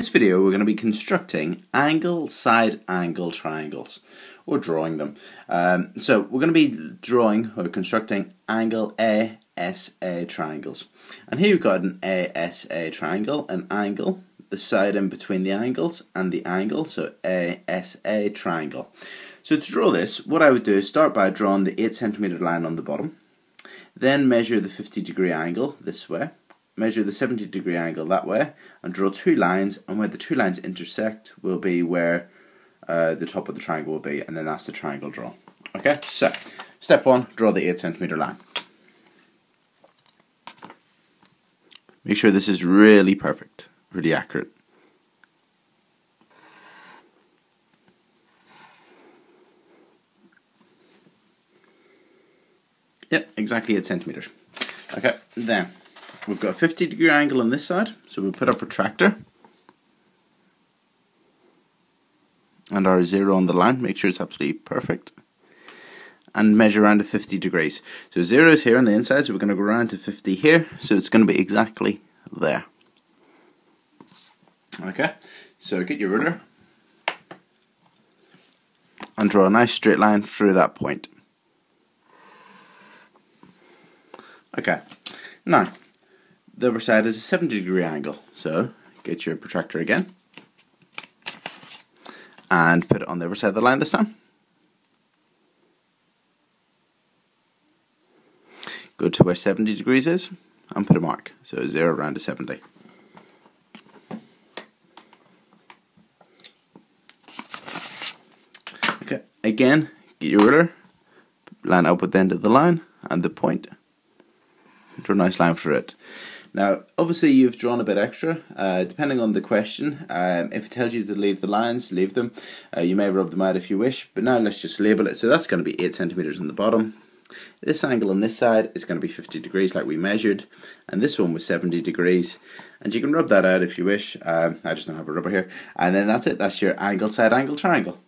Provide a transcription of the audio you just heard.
this video we're going to be constructing angle side angle triangles or drawing them. Um, so we're going to be drawing or constructing angle ASA triangles. And here we've got an ASA triangle, an angle, the side in between the angles and the angle, so ASA triangle. So to draw this, what I would do is start by drawing the 8 centimeter line on the bottom, then measure the 50 degree angle this way, measure the 70 degree angle that way and draw two lines and where the two lines intersect will be where uh, the top of the triangle will be and then that's the triangle draw. Okay, so step one, draw the 8 centimeter line. Make sure this is really perfect, really accurate. Yep, exactly 8 centimeters. Okay, then We've got a 50 degree angle on this side, so we'll put our protractor and our zero on the line, make sure it's absolutely perfect, and measure around to 50 degrees. So zero is here on the inside, so we're going to go around to 50 here, so it's going to be exactly there. Okay, so get your ruler and draw a nice straight line through that point. Okay, now the other side is a 70 degree angle. So get your protractor again and put it on the other side of the line this time. Go to where 70 degrees is and put a mark. So 0 round to 70. Okay, again, get your ruler, line up with the end of the line and the point. Draw a nice line through it. Now, obviously, you've drawn a bit extra, uh, depending on the question. Um, if it tells you to leave the lines, leave them. Uh, you may rub them out if you wish, but now let's just label it. So that's going to be 8 centimeters on the bottom. This angle on this side is going to be 50 degrees like we measured, and this one was 70 degrees. And you can rub that out if you wish. Um, I just don't have a rubber here. And then that's it. That's your angle side angle triangle.